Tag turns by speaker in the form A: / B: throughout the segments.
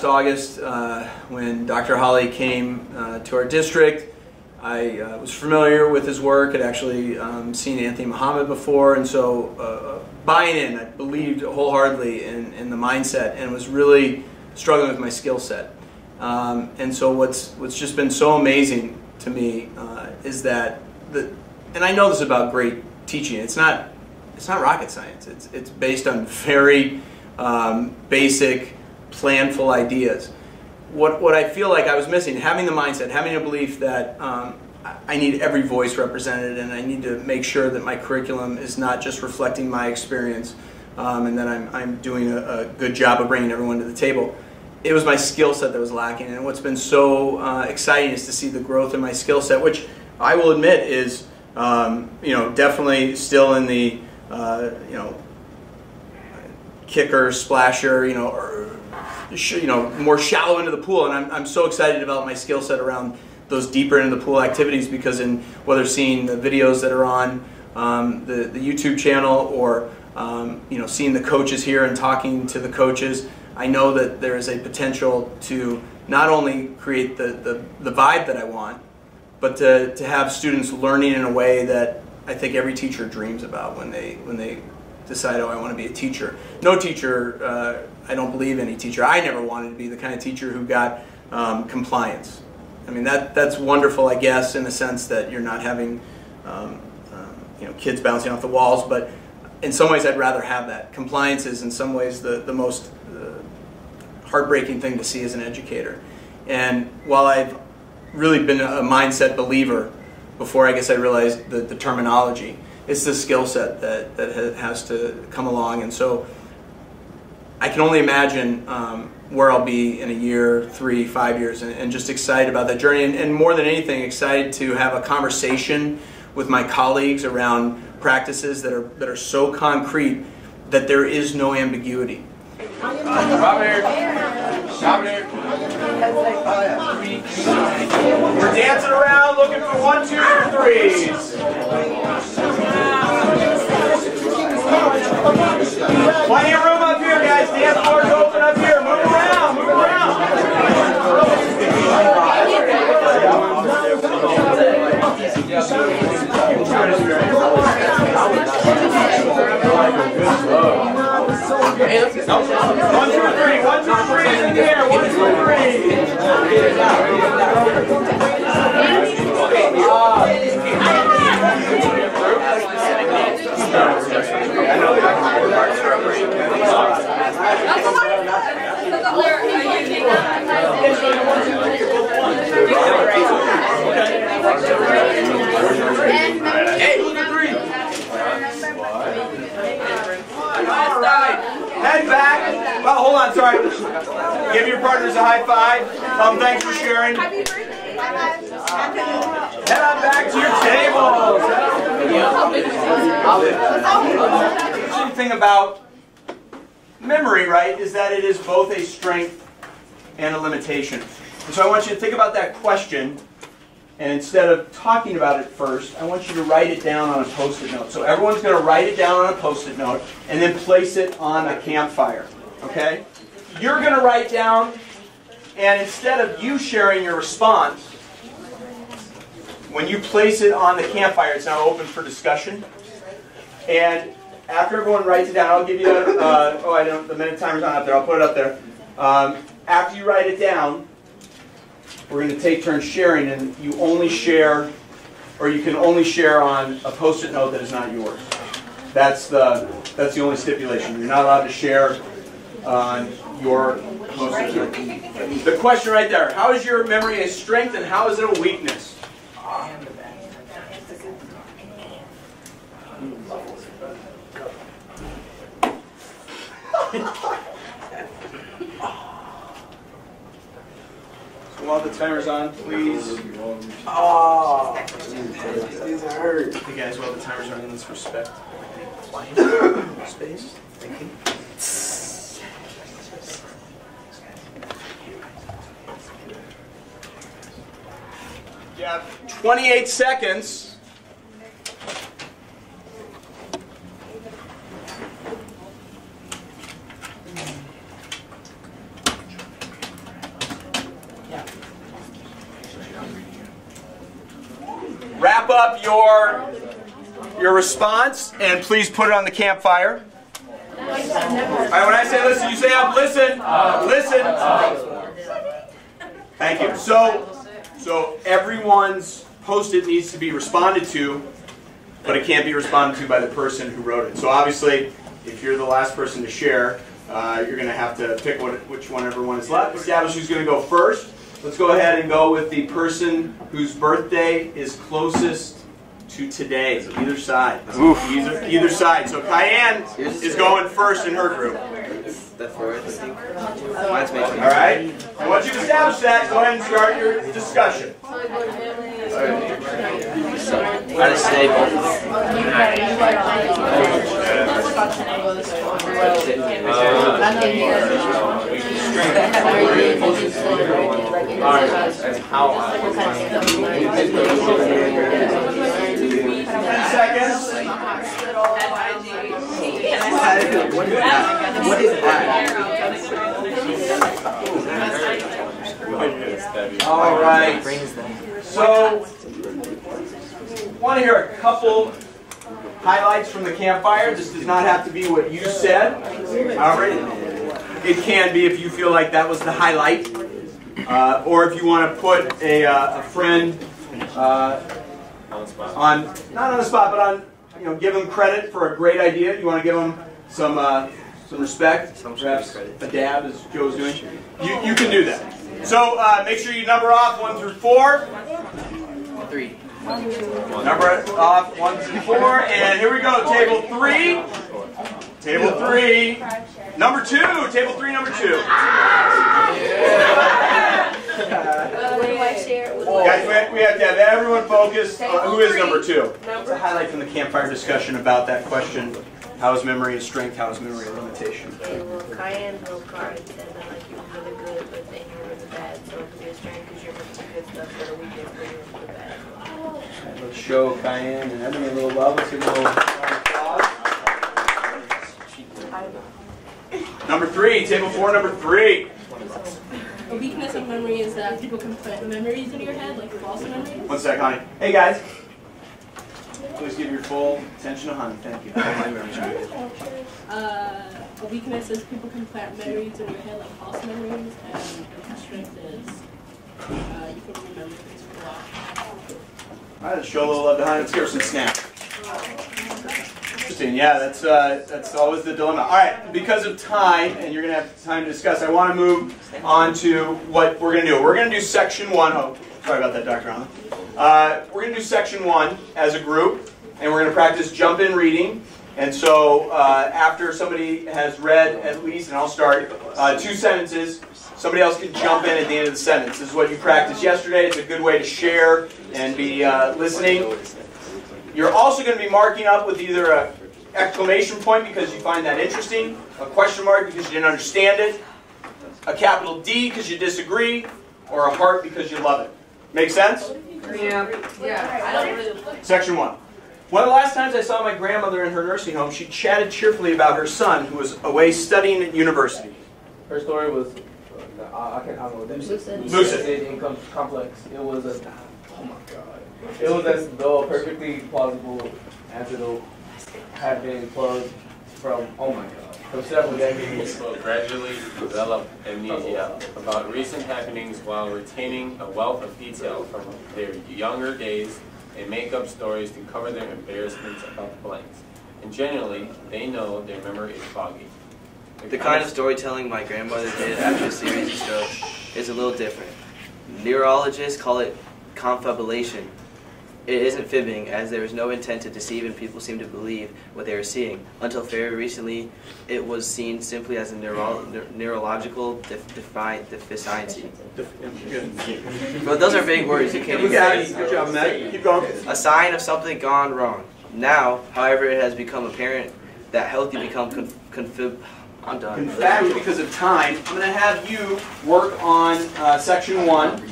A: last August uh, when Dr. Hollie came uh, to our district. I uh, was familiar with his work, had actually um, seen Anthony Muhammad before, and so uh, buying in, I believed wholeheartedly in, in the mindset and was really struggling with my skill set. Um, and so what's, what's just been so amazing to me uh, is that, the, and I know this about great teaching, it's not, it's not rocket science. It's, it's based on very um, basic, planful ideas what, what I feel like I was missing, having the mindset, having a belief that um, I need every voice represented and I need to make sure that my curriculum is not just reflecting my experience um, and that I'm, I'm doing a, a, good job of bringing everyone to the table. It was my skill set that was lacking and what's been so uh, exciting is to see the growth in my skill set, which I will admit is um, you know, definitely still in the, uh, you know, kicker, splasher, you know, you know, more shallow into the pool. And I'm, I'm so excited to develop my skill set around those deeper into the pool activities because in whether seeing the videos that are on um, the, the YouTube channel or um, you know seeing the coaches here and talking to the coaches, I know that there is a potential to not only create the, the, the vibe that I want, but to, to have students learning in a way that I think every teacher dreams about when they when they decide, oh, I want to be a teacher. No teacher, uh, I don't believe any teacher. I never wanted to be the kind of teacher who got um, compliance. I mean, that, that's wonderful, I guess, in the sense that you're not having um, um, you know, kids bouncing off the walls, but in some ways I'd rather have that. Compliance is in some ways the, the most uh, heartbreaking thing to see as an educator. And while I've really been a mindset believer before I guess I realized the, the terminology, it's the skill set that, that has to come along. And so I can only imagine um, where I'll be in a year, three, five years, and, and just excited about that journey. And, and, more than anything, excited to have a conversation with my colleagues around practices that are, that are so concrete that there is no ambiguity. We're dancing around looking for one, two, threes. Plenty of room up here, guys. Dance floor's open up here. Head back. Oh, hold on, sorry. Give your partners a high five. Um, thanks for sharing. Head on back to your tables. Interesting thing about memory, right, is that it is both a strength and a limitation. And so I want you to think about that question, and instead of talking about it first, I want you to write it down on a post-it note. So everyone's going to write it down on a post-it note and then place it on a campfire. Okay? You're going to write down, and instead of you sharing your response, when you place it on the campfire, it's now open for discussion. And after everyone writes it down, I'll give you a, uh, oh, I don't, the minute timer's not up there, I'll put it up there. Um, after you write it down, we're going to take turns sharing, and you only share, or you can only share on a post-it note that is not yours. That's the, that's the only stipulation. You're not allowed to share on your post-it note. The question right there, how is your memory a strength and how is it a weakness? While the timer's on, please. Oh, these hurt. Hey guys, while the timer's running, let's respect space. Thank you. You have 28 seconds. Your response and please put it on the campfire. All right, when I say listen, you say up. Listen, listen. Thank you. So, so everyone's post-it needs to be responded to, but it can't be responded to by the person who wrote it. So obviously, if you're the last person to share, uh, you're going to have to pick what, which one everyone is left. Establish who's going to go first. Let's go ahead and go with the person whose birthday is closest to today. So either side. Either, either side. So Cayenne is going first in her group.
B: That's fourth, I think. Mine's making.
A: All right. Once you've established that, go ahead and start your discussion.
B: I had to say both of them.
A: Seconds.
B: What is that? What is that?
A: All right. So, want to hear a couple highlights from the campfire. This does not have to be what you said. However, it can be if you feel like that was the highlight. Uh, or if you want to put a, uh, a friend uh, on, not on the spot, but on, you know, give them credit for a great idea. You want to give them some, uh, some respect, perhaps a dab, as Joe's doing. You, you can do that. So uh, make sure you number off one through four.
B: Three.
A: Number off one through four, and here we go. Table three. Table three. Number two. Table three. Number two. Guys, we have, we have to have everyone focused on who is number two. It's a highlight from the campfire discussion about that question. How is memory a strength? How is memory a limitation?
C: Okay, well, Cayenne card and said that like you were really good, but then you were really bad. So it could be a strength because you're really good stuff, but a weakness because you're really bad.
A: Let's show Cayenne and Ebony a little love. Let's give them a little applause. Number three. Table four. Number three.
D: A weakness of memory is that people can put memories in your head, like false memories.
A: One sec, honey. Hey, guys. Please give your full attention to honey. Thank you.
D: Uh, a weakness is people can plant memories in your head, like false memories, and a strength is uh, you can remember things for a while.
A: All right, let's show a little love to her some snap. Interesting. Yeah, that's uh, that's always the dilemma. All right, because of time, and you're gonna have time to discuss. I want to move on to what we're gonna do. We're gonna do section one. Oh, sorry about that, Dr. Allen. Uh, we're gonna do section one as a group, and we're gonna practice jump-in reading. And so uh, after somebody has read at least, and I'll start, uh, two sentences, somebody else can jump in at the end of the sentence. This is what you practiced yesterday. It's a good way to share and be uh, listening. You're also going to be marking up with either a exclamation point because you find that interesting, a question mark because you didn't understand it, a capital D because you disagree, or a heart because you love it. Make sense? Yeah. yeah. Section one. One of the last times I saw my grandmother in her nursing home, she chatted cheerfully about her son who was away studying at university.
E: Her story was, uh, I I can't, I don't know what that is.
C: Lucid.
A: Lucid.
E: income complex. It was a, oh my god. It was as though a perfectly plausible antidote had been plugged from, oh my god, from several decades.
F: will gradually develop amnesia about recent happenings while retaining a wealth of detail from their younger days and make up stories to cover their embarrassments about the blanks. And generally, they know their memory is foggy.
B: The kind of storytelling my grandmother did after a series of strokes is a little different. Neurologists call it confabulation. It isn't fibbing, as there is no intent to deceive and people seem to believe what they are seeing. Until very recently, it was seen simply as a neuro- neur- neurological def- defi- deficiency. But those are big words, you can't
A: You
B: even
A: got
B: say
A: it.
B: it.
A: Good job, Matt. Keep going.
B: A sign of something gone wrong. Now, however, it has become apparent that healthy become conf- confib- I'm done.
A: In fact, because of time, I'm going to have you work on uh, section one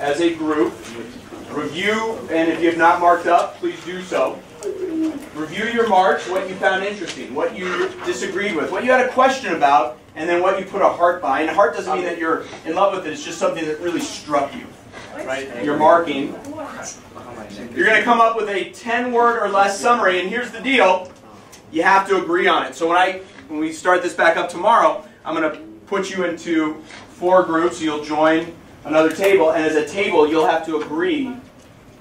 A: as a group. Review, and if you have not marked up, please do so. Review your marks, what you found interesting, what you disagreed with, what you had a question about, and then what you put a heart by. And a heart doesn't mean that you're in love with it, it's just something that really struck you. right? You're marking. You're going to come up with a 10 word or less summary, and here's the deal you have to agree on it. So when, I, when we start this back up tomorrow, I'm going to put you into four groups. You'll join another table, and as a table, you'll have to agree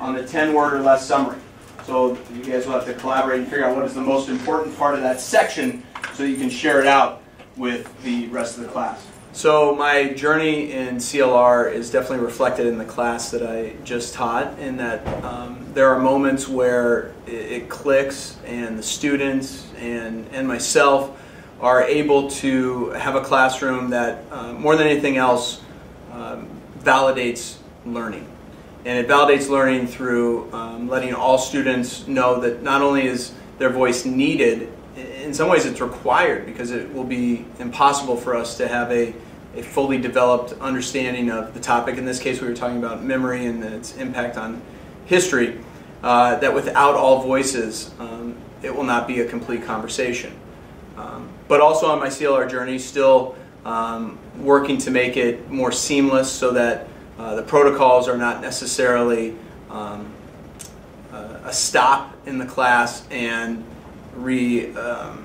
A: on the 10 word or less summary. So you guys will have to collaborate and figure out what is the most important part of that section so you can share it out with the rest of the class. So my journey in CLR is definitely reflected in the class that I just taught in that um, there are moments where it, clicks and the students and, and myself are able to have a classroom that uh, more than anything else um, validates learning. And it validates learning through um, letting all students know that not only is their voice needed in some ways it's required because it will be impossible for us to have a, a fully developed understanding of the topic. In this case, we were talking about memory and its impact on history. Uh, that without all voices, um, it will not be a complete conversation. Um, but also on my CLR journey, still um, working to make it more seamless so that uh, the protocols are not necessarily um, uh, a stop in the class and re um,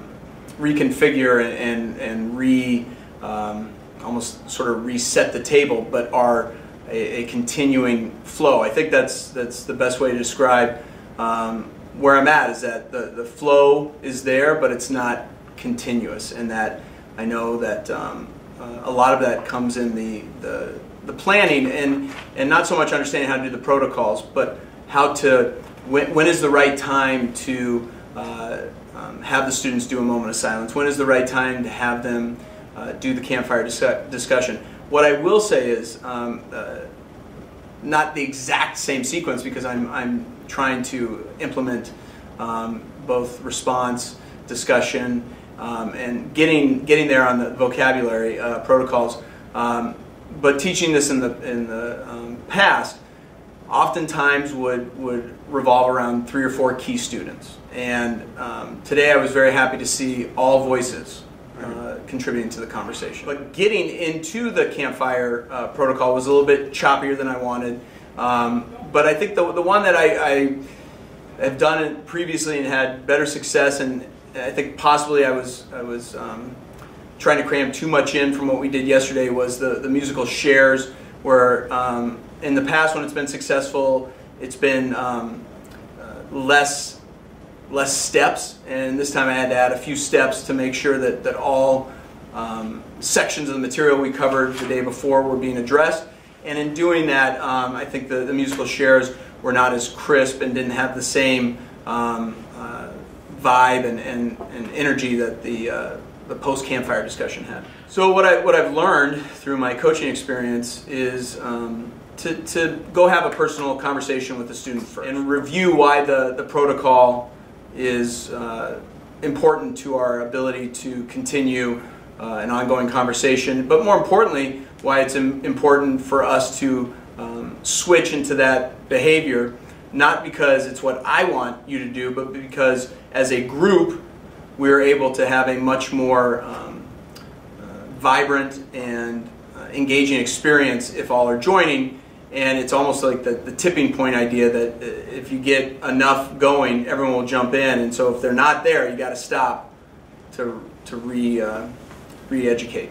A: reconfigure and and re um, almost sort of reset the table, but are a, a, continuing flow. I think that's that's the best way to describe um, where I'm at. Is that the the flow is there, but it's not continuous, and that I know that um, uh, a lot of that comes in the the the planning and and not so much understanding how to do the protocols, but how to when, when is the right time to uh, um, have the students do a moment of silence? When is the right time to have them uh, do the campfire dis discussion? What I will say is um, uh, not the exact same sequence because I'm, I'm trying to implement um, both response, discussion, um, and getting, getting there on the vocabulary uh, protocols. Um, but teaching this in the, in the um, past, oftentimes would, would revolve around three or four key students. And um, today I was very happy to see all voices uh, contributing to the conversation. But getting into the campfire uh, protocol was a little bit choppier than I wanted. Um, but I think the, the one that I, I have done it previously and had better success, and I think possibly I was, I was um, trying to cram too much in from what we did yesterday, was the, the musical shares, where um, in the past when it's been successful, it's been um, uh, less less steps, and this time I had to add a few steps to make sure that, that all um, sections of the material we covered the day before were being addressed. And in doing that, um, I think the, the musical shares were not as crisp and didn't have the same um, vibe and, and, and, energy that the, uh, the post campfire discussion had. So what I what I've learned through my coaching experience is um, to, to go have a personal conversation with the student first and review why the, the protocol is uh, important to our ability to continue uh, an ongoing conversation, but more importantly, why it's important for us to um, switch into that behavior, not because it's what I want you to do, but because as a group, we're able to have a much more um, uh, vibrant and uh, engaging experience if all are joining and it's almost like the, the tipping point idea that uh, if you get enough going, everyone will jump in. And so if they're not there, you got to stop to, to re, uh, re-educate.